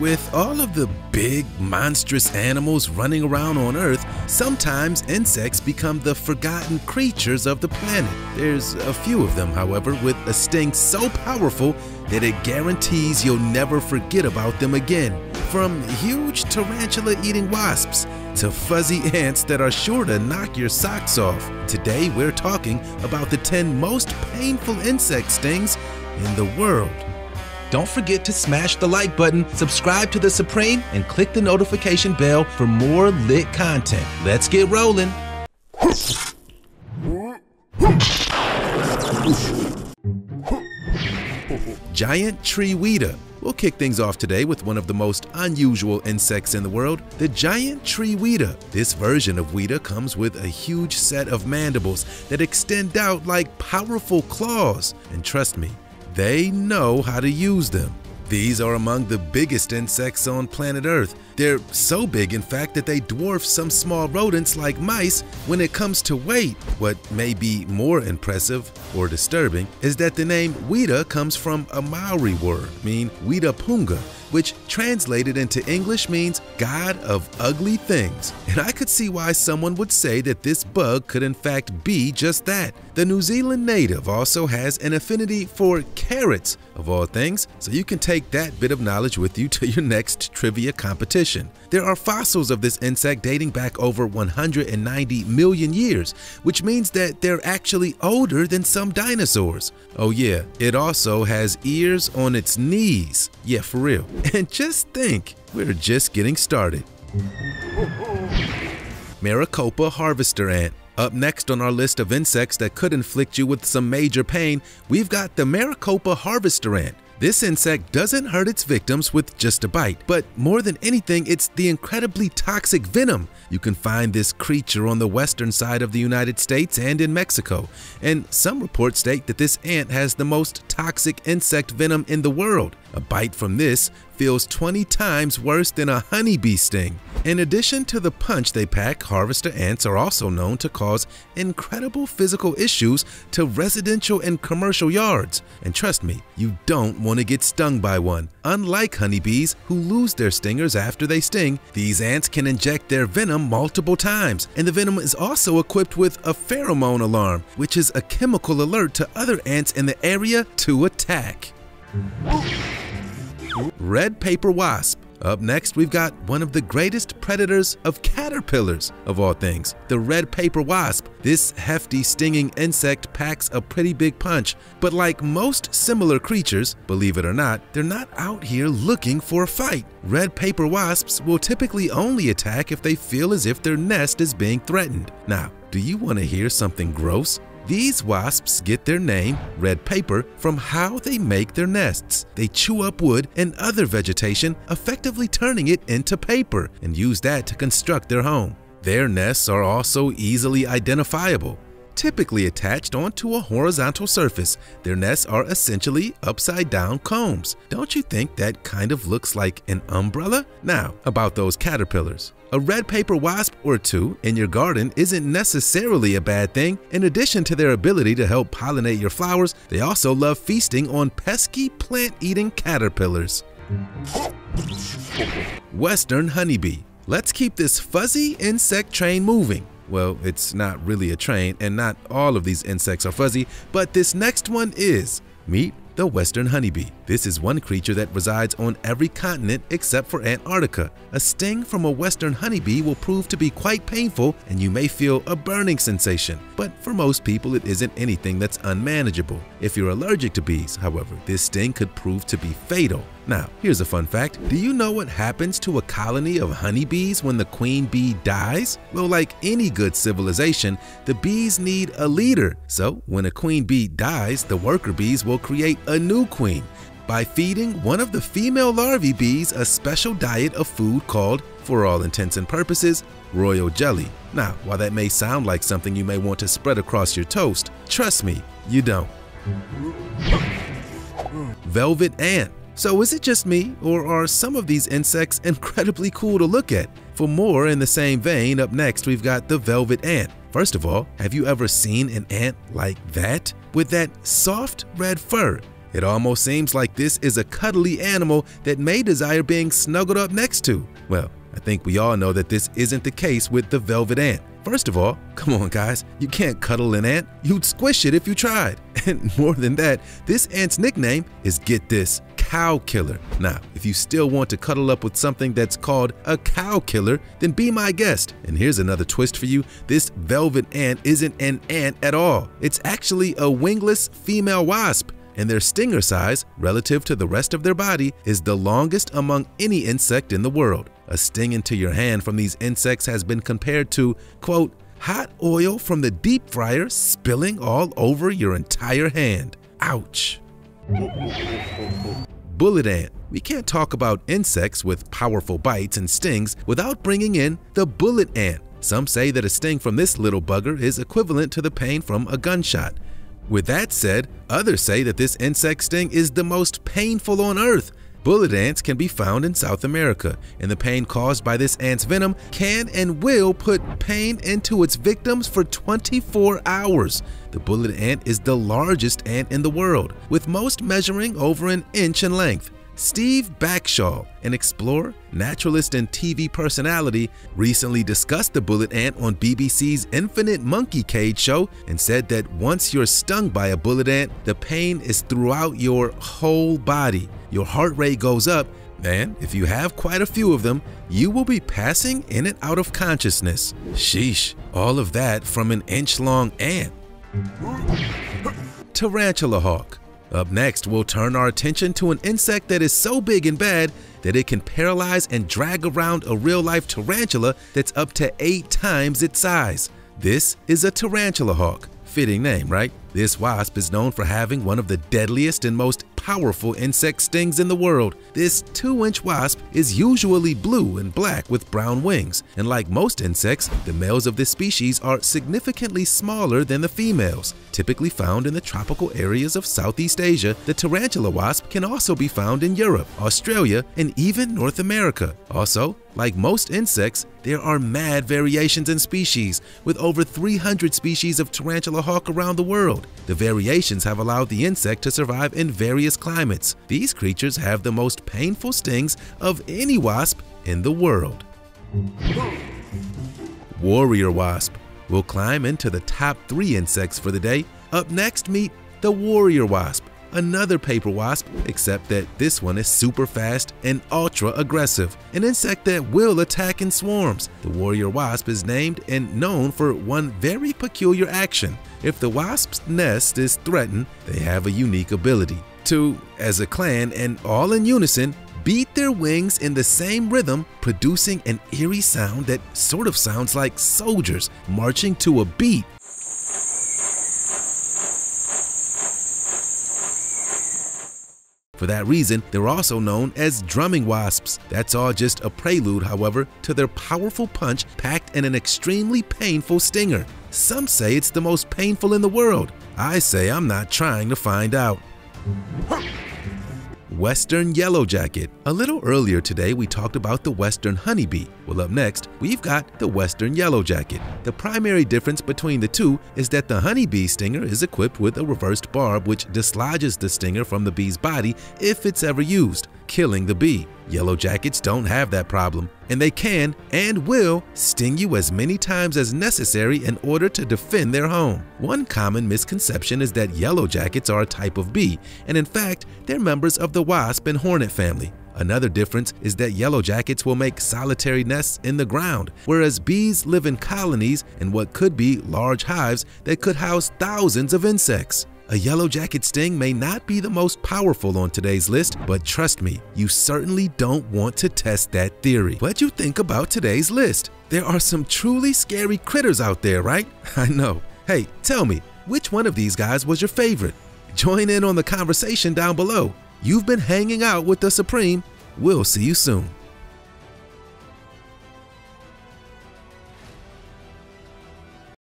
With all of the big, monstrous animals running around on Earth, sometimes insects become the forgotten creatures of the planet. There's a few of them, however, with a sting so powerful that it guarantees you'll never forget about them again. From huge tarantula eating wasps to fuzzy ants that are sure to knock your socks off. Today, we're talking about the 10 most painful insect stings in the world. Don't forget to smash the like button, subscribe to The Supreme, and click the notification bell for more lit content. Let's get rolling. Giant tree weta. We'll kick things off today with one of the most unusual insects in the world, the giant tree weta. This version of weta comes with a huge set of mandibles that extend out like powerful claws. And trust me, they know how to use them. These are among the biggest insects on planet Earth. They're so big, in fact, that they dwarf some small rodents like mice when it comes to weight. What may be more impressive or disturbing is that the name Weta comes from a Maori word, meaning Weta Punga, which translated into English means God of ugly things. And I could see why someone would say that this bug could in fact be just that. The New Zealand native also has an affinity for carrots, of all things, so you can take that bit of knowledge with you to your next trivia competition. There are fossils of this insect dating back over 190 million years, which means that they're actually older than some dinosaurs. Oh yeah, it also has ears on its knees. Yeah, for real. And just think, we're just getting started. Maricopa harvester ant. Up next on our list of insects that could inflict you with some major pain, we've got the Maricopa harvester ant. This insect doesn't hurt its victims with just a bite, but more than anything, it's the incredibly toxic venom. You can find this creature on the western side of the United States and in Mexico, and some reports state that this ant has the most toxic insect venom in the world. A bite from this feels 20 times worse than a honeybee sting. In addition to the punch they pack, harvester ants are also known to cause incredible physical issues to residential and commercial yards. And trust me, you don't want to get stung by one. Unlike honeybees, who lose their stingers after they sting, these ants can inject their venom multiple times. And the venom is also equipped with a pheromone alarm, which is a chemical alert to other ants in the area to attack. Red paper wasp. Up next, we've got one of the greatest predators of caterpillars, of all things, the red paper wasp. This hefty stinging insect packs a pretty big punch, but like most similar creatures, believe it or not, they're not out here looking for a fight. Red paper wasps will typically only attack if they feel as if their nest is being threatened. Now, do you want to hear something gross? These wasps get their name, red paper, from how they make their nests. They chew up wood and other vegetation, effectively turning it into paper, and use that to construct their home. Their nests are also easily identifiable. Typically attached onto a horizontal surface, their nests are essentially upside down combs. Don't you think that kind of looks like an umbrella? Now, about those caterpillars. A red paper wasp or two in your garden isn't necessarily a bad thing. In addition to their ability to help pollinate your flowers, they also love feasting on pesky plant-eating caterpillars. Western honeybee. Let's keep this fuzzy insect train moving. Well, it's not really a train, and not all of these insects are fuzzy, but this next one is. Meet the western honeybee. This is one creature that resides on every continent except for Antarctica. A sting from a western honeybee will prove to be quite painful and you may feel a burning sensation, but for most people it isn't anything that's unmanageable. If you're allergic to bees, however, this sting could prove to be fatal. Now, here's a fun fact. Do you know what happens to a colony of honeybees when the queen bee dies? Well, like any good civilization, the bees need a leader. So, when a queen bee dies, the worker bees will create a new queen by feeding one of the female larvae bees a special diet of food called, for all intents and purposes, royal jelly. Now, while that may sound like something you may want to spread across your toast, trust me, you don't. Velvet ant. So is it just me, or are some of these insects incredibly cool to look at? For more in the same vein, up next we've got the velvet ant. First of all, have you ever seen an ant like that? With that soft red fur It almost seems like this is a cuddly animal that may desire being snuggled up next to. Well, I think we all know that this isn't the case with the velvet ant. First of all, come on guys, you can't cuddle an ant. You'd squish it if you tried. And more than that, this ant's nickname is get this, cow killer. Now, if you still want to cuddle up with something that's called a cow killer, then be my guest. And here's another twist for you. This velvet ant isn't an ant at all. It's actually a wingless female wasp and their stinger size, relative to the rest of their body, is the longest among any insect in the world. A sting into your hand from these insects has been compared to, quote, hot oil from the deep fryer spilling all over your entire hand. Ouch. Bullet ant. We can't talk about insects with powerful bites and stings without bringing in the bullet ant. Some say that a sting from this little bugger is equivalent to the pain from a gunshot. With that said, others say that this insect sting is the most painful on Earth. Bullet ants can be found in South America, and the pain caused by this ant's venom can and will put pain into its victims for 24 hours. The bullet ant is the largest ant in the world, with most measuring over an inch in length. Steve Backshall, an explorer, naturalist, and TV personality, recently discussed the bullet ant on BBC's Infinite Monkey Cage show and said that once you're stung by a bullet ant, the pain is throughout your whole body. Your heart rate goes up, and if you have quite a few of them, you will be passing in and out of consciousness. Sheesh, all of that from an inch long ant. Tarantula hawk. Up next, we'll turn our attention to an insect that is so big and bad that it can paralyze and drag around a real-life tarantula that's up to eight times its size. This is a tarantula hawk. Fitting name, right? This wasp is known for having one of the deadliest and most powerful insect stings in the world. This 2-inch wasp is usually blue and black with brown wings, and like most insects, the males of this species are significantly smaller than the females. Typically found in the tropical areas of Southeast Asia, the tarantula wasp can also be found in Europe, Australia, and even North America. Also, like most insects, there are mad variations in species, with over 300 species of tarantula hawk around the world. The variations have allowed the insect to survive in various climates. These creatures have the most painful stings of any wasp in the world. Warrior wasp We'll climb into the top three insects for the day. Up next, meet the warrior wasp, another paper wasp, except that this one is super fast and ultra aggressive, an insect that will attack in swarms. The warrior wasp is named and known for one very peculiar action. If the wasp's nest is threatened, they have a unique ability to, as a clan and all in unison, beat their wings in the same rhythm, producing an eerie sound that sort of sounds like soldiers marching to a beat. For that reason, they're also known as drumming wasps. That's all just a prelude, however, to their powerful punch packed in an extremely painful stinger. Some say it's the most painful in the world. I say I'm not trying to find out. Western Yellow Jacket. A little earlier today, we talked about the Western Honeybee. Well, up next, we've got the Western Yellow Jacket. The primary difference between the two is that the honeybee stinger is equipped with a reversed barb which dislodges the stinger from the bee's body if it's ever used, killing the bee. Yellow jackets don't have that problem, and they can and will sting you as many times as necessary in order to defend their home. One common misconception is that yellow jackets are a type of bee, and in fact, they're members of the wasp and hornet family. Another difference is that yellow jackets will make solitary nests in the ground, whereas bees live in colonies in what could be large hives that could house thousands of insects. A yellow jacket sting may not be the most powerful on today's list, but trust me, you certainly don't want to test that theory. What you think about today's list? There are some truly scary critters out there, right? I know. Hey, tell me, which one of these guys was your favorite? Join in on the conversation down below. You've been hanging out with the Supreme. We'll see you soon.